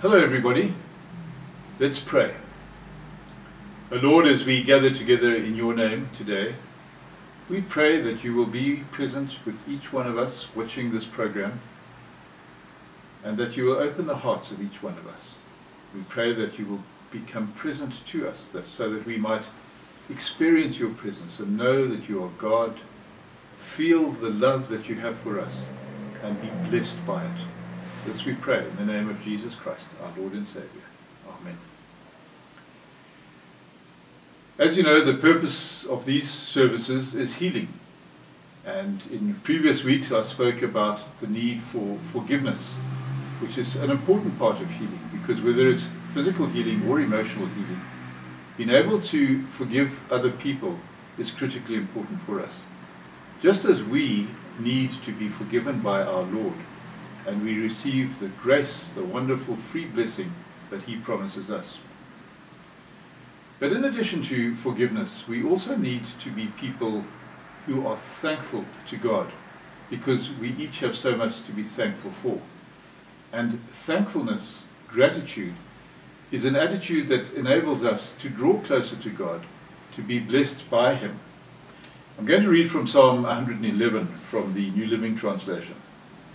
Hello, everybody. Let's pray. O Lord, as we gather together in your name today, we pray that you will be present with each one of us watching this program and that you will open the hearts of each one of us. We pray that you will become present to us that, so that we might experience your presence and know that you are God, feel the love that you have for us, and be blessed by it. This we pray in the name of Jesus Christ, our Lord and Saviour. Amen. As you know, the purpose of these services is healing. And in previous weeks I spoke about the need for forgiveness, which is an important part of healing, because whether it's physical healing or emotional healing, being able to forgive other people is critically important for us. Just as we need to be forgiven by our Lord, and we receive the grace, the wonderful free blessing that He promises us. But in addition to forgiveness, we also need to be people who are thankful to God, because we each have so much to be thankful for. And thankfulness, gratitude, is an attitude that enables us to draw closer to God, to be blessed by Him. I'm going to read from Psalm 111 from the New Living Translation.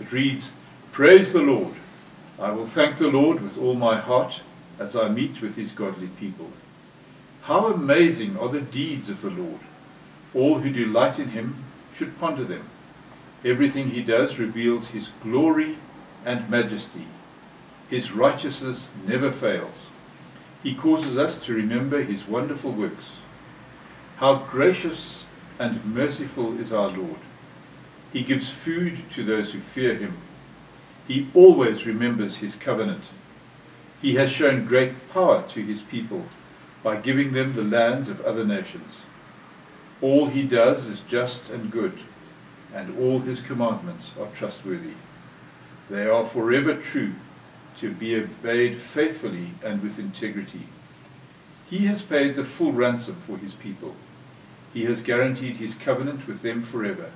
It reads, Praise the Lord. I will thank the Lord with all my heart as I meet with his godly people. How amazing are the deeds of the Lord! All who delight in him should ponder them. Everything he does reveals his glory and majesty. His righteousness never fails. He causes us to remember his wonderful works. How gracious and merciful is our Lord. He gives food to those who fear him. He always remembers his covenant. He has shown great power to his people by giving them the lands of other nations. All he does is just and good, and all his commandments are trustworthy. They are forever true, to be obeyed faithfully and with integrity. He has paid the full ransom for his people. He has guaranteed his covenant with them forever.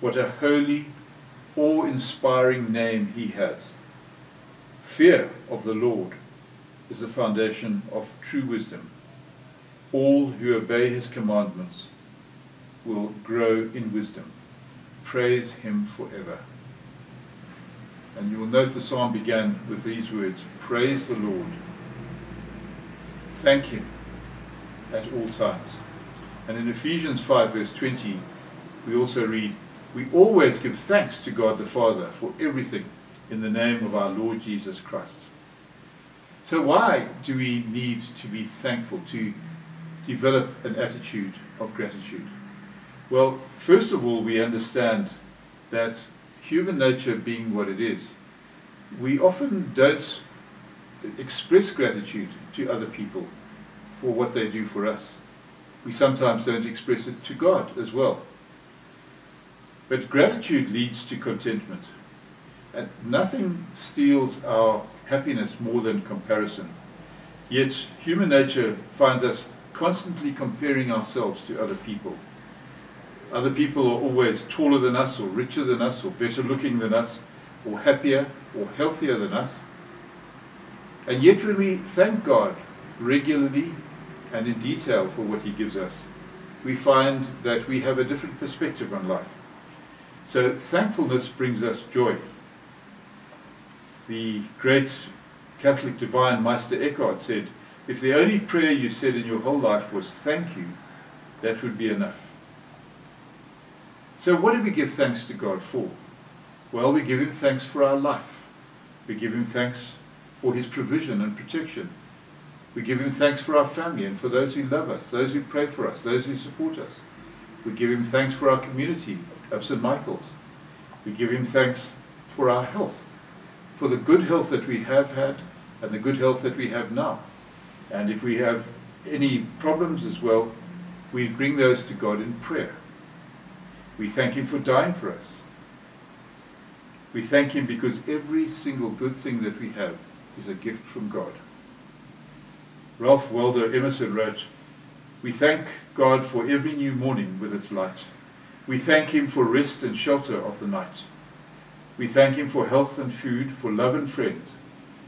What a holy, awe-inspiring name he has. Fear of the Lord is the foundation of true wisdom. All who obey his commandments will grow in wisdom. Praise him forever. And you will note the psalm began with these words, Praise the Lord. Thank him at all times. And in Ephesians 5 verse 20, we also read, We always give thanks to God the Father for everything in the name of our Lord Jesus Christ. So why do we need to be thankful, to develop an attitude of gratitude? Well, first of all, we understand that human nature being what it is, we often don't express gratitude to other people for what they do for us. We sometimes don't express it to God as well. But gratitude leads to contentment. And nothing steals our happiness more than comparison. Yet human nature finds us constantly comparing ourselves to other people. Other people are always taller than us, or richer than us, or better looking than us, or happier, or healthier than us. And yet when we thank God regularly and in detail for what he gives us, we find that we have a different perspective on life. So thankfulness brings us joy the great Catholic divine Meister Eckhart said, if the only prayer you said in your whole life was thank you, that would be enough. So what do we give thanks to God for? Well, we give him thanks for our life. We give him thanks for his provision and protection. We give him thanks for our family and for those who love us, those who pray for us, those who support us. We give him thanks for our community of St. Michael's. We give him thanks for our health for the good health that we have had and the good health that we have now. And if we have any problems as well, we bring those to God in prayer. We thank Him for dying for us. We thank Him because every single good thing that we have is a gift from God. Ralph Waldo Emerson wrote, We thank God for every new morning with its light. We thank Him for rest and shelter of the night. We thank him for health and food, for love and friends.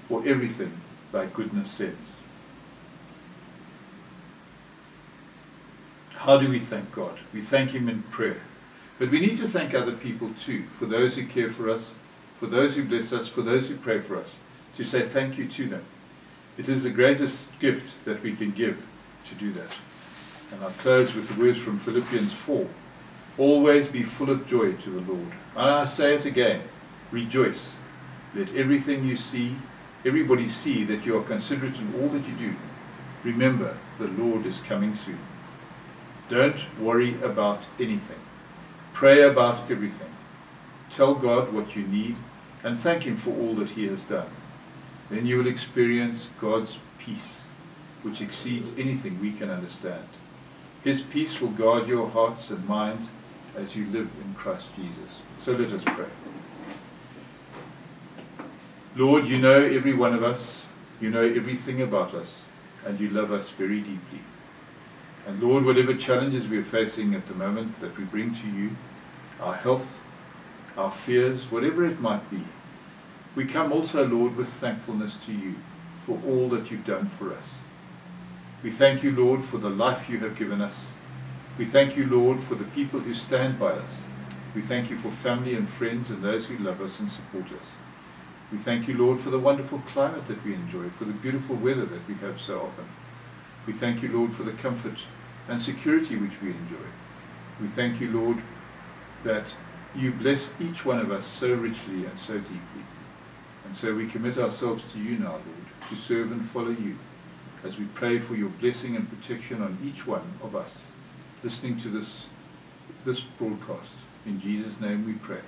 for everything thy goodness sends. How do we thank God? We thank Him in prayer. But we need to thank other people too, for those who care for us, for those who bless us, for those who pray for us, to say thank you to them. It is the greatest gift that we can give to do that. And I'll close with the words from Philippians 4. Always be full of joy to the Lord. And I say it again, rejoice. Let everything you see, everybody see that you are considerate in all that you do. Remember, the Lord is coming soon. Don't worry about anything. Pray about everything. Tell God what you need and thank Him for all that He has done. Then you will experience God's peace, which exceeds anything we can understand. His peace will guard your hearts and minds as you live in Christ Jesus. So let us pray. Lord, you know every one of us. You know everything about us. And you love us very deeply. And Lord, whatever challenges we are facing at the moment that we bring to you, our health, our fears, whatever it might be, we come also, Lord, with thankfulness to you for all that you've done for us. We thank you, Lord, for the life you have given us. We thank you, Lord, for the people who stand by us. We thank you for family and friends and those who love us and support us. We thank you, Lord, for the wonderful climate that we enjoy, for the beautiful weather that we have so often. We thank you, Lord, for the comfort and security which we enjoy. We thank you, Lord, that you bless each one of us so richly and so deeply. And so we commit ourselves to you now, Lord, to serve and follow you as we pray for your blessing and protection on each one of us listening to this, this broadcast. In Jesus' name we pray.